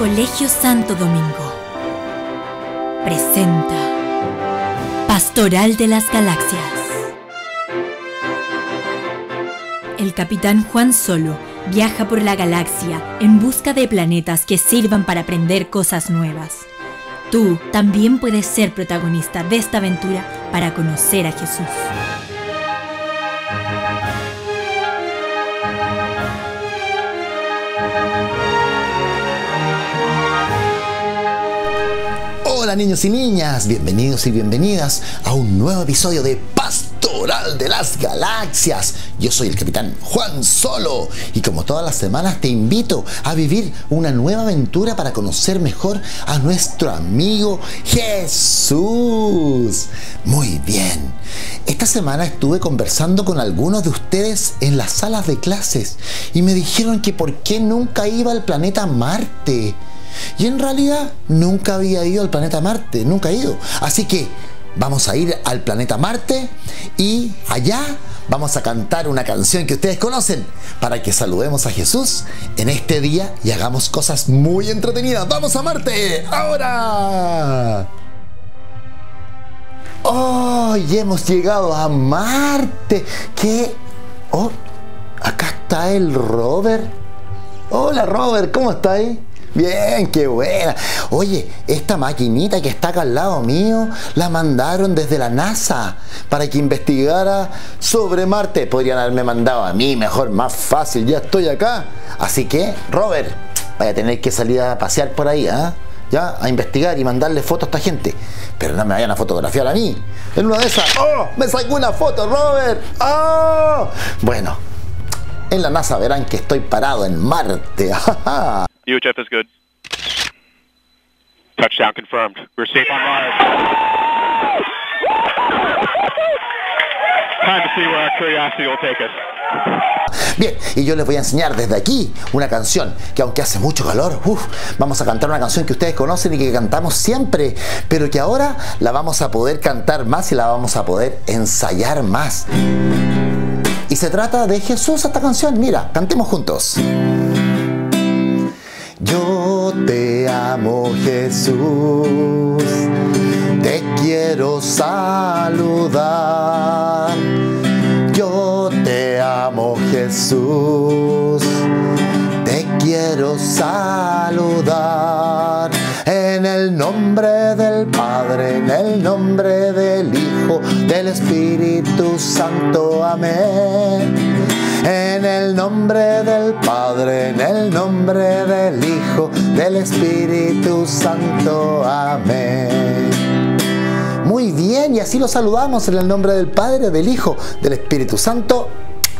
Colegio Santo Domingo presenta Pastoral de las Galaxias. El capitán Juan Solo viaja por la galaxia en busca de planetas que sirvan para aprender cosas nuevas. Tú también puedes ser protagonista de esta aventura para conocer a Jesús. Hola niños y niñas, bienvenidos y bienvenidas a un nuevo episodio de Pastoral de las Galaxias. Yo soy el capitán Juan Solo y como todas las semanas te invito a vivir una nueva aventura para conocer mejor a nuestro amigo Jesús. Muy bien, esta semana estuve conversando con algunos de ustedes en las salas de clases y me dijeron que por qué nunca iba al planeta Marte. Y en realidad nunca había ido al planeta Marte, nunca he ido. Así que vamos a ir al planeta Marte y allá vamos a cantar una canción que ustedes conocen para que saludemos a Jesús en este día y hagamos cosas muy entretenidas. ¡Vamos a Marte! ¡Ahora! ¡Oh! Hemos llegado a Marte. ¿Qué? ¡Oh! Acá está el Robert. Hola Robert, ¿cómo está ahí? Bien, qué buena. Oye, esta maquinita que está acá al lado mío la mandaron desde la NASA para que investigara sobre Marte. Podrían haberme mandado a mí, mejor, más fácil. Ya estoy acá. Así que, Robert, vaya a tener que salir a pasear por ahí, ¿ah? Ya, a investigar y mandarle fotos a esta gente. Pero no me vayan a fotografiar a mí. En una de esas, ¡oh! Me sacó una foto, Robert. ¡Oh! Bueno, en la NASA verán que estoy parado en Marte. UHF is good. Touchdown confirmed. We're safe on Mars. Time to see where our curiosity will take us. Bien, y yo les voy a enseñar desde aquí una canción que aunque hace mucho calor, uf, vamos a cantar una canción que ustedes conocen y que cantamos siempre, pero que ahora la vamos a poder cantar más y la vamos a poder ensayar más. Y se trata de Jesús esta canción. Mira, cantemos juntos. Yo te amo Jesús, te quiero saludar. Yo te amo Jesús, te quiero saludar. En el nombre del Padre, en el nombre del Hijo, del Espíritu Santo. Amén. En el nombre del Padre, en el nombre del Hijo, del Espíritu Santo. Amén. Muy bien, y así lo saludamos en el nombre del Padre, del Hijo, del Espíritu Santo.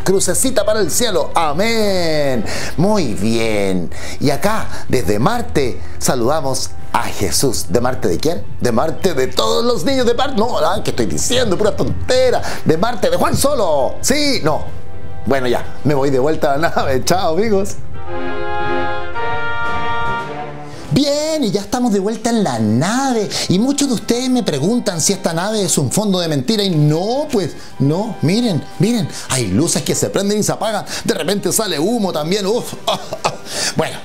Crucecita para el cielo. Amén. Muy bien. Y acá, desde Marte, saludamos a Jesús. ¿De Marte de quién? De Marte de todos los niños de Marte. No, ¿qué estoy diciendo? Pura tontera. De Marte de Juan Solo. Sí, no. Bueno, ya, me voy de vuelta a la nave. Chao, amigos. Bien, y ya estamos de vuelta en la nave. Y muchos de ustedes me preguntan si esta nave es un fondo de mentira. Y no, pues, no. Miren, miren. Hay luces que se prenden y se apagan. De repente sale humo también. Uf. Bueno,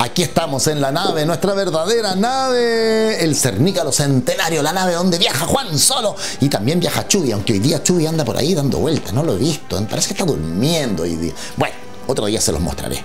Aquí estamos en la nave, nuestra verdadera nave, el Cernícalo Centenario, la nave donde viaja Juan solo y también viaja Chubi, aunque hoy día Chubi anda por ahí dando vueltas, no lo he visto, parece que está durmiendo hoy día. Bueno, otro día se los mostraré.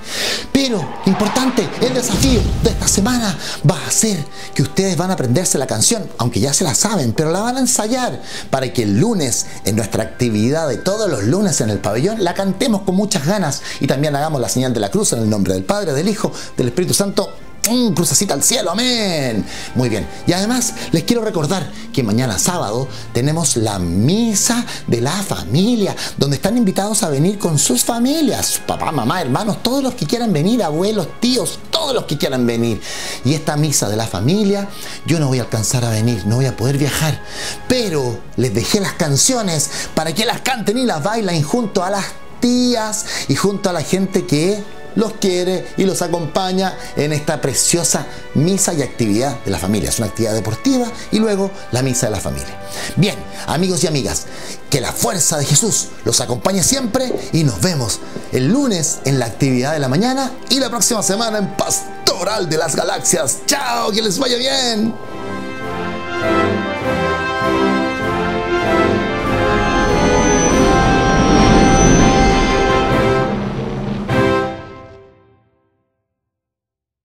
Pero, importante, el desafío de esta semana va a ser que ustedes van a aprenderse la canción, aunque ya se la saben, pero la van a ensayar para que el lunes, en nuestra actividad de todos los lunes en el pabellón, la cantemos con muchas ganas y también hagamos la señal de la cruz en el nombre del Padre, del Hijo, del Espíritu Santo un al cielo, amén. Muy bien. Y además les quiero recordar que mañana sábado tenemos la misa de la familia, donde están invitados a venir con sus familias, papá, mamá, hermanos, todos los que quieran venir, abuelos, tíos, todos los que quieran venir. Y esta misa de la familia, yo no voy a alcanzar a venir, no voy a poder viajar, pero les dejé las canciones para que las canten y las bailen junto a las tías y junto a la gente que los quiere y los acompaña en esta preciosa misa y actividad de la familia. Es una actividad deportiva y luego la misa de la familia. Bien, amigos y amigas, que la fuerza de Jesús los acompañe siempre y nos vemos el lunes en la actividad de la mañana y la próxima semana en Pastor laboral de las galaxias. Chao, que les vaya bien.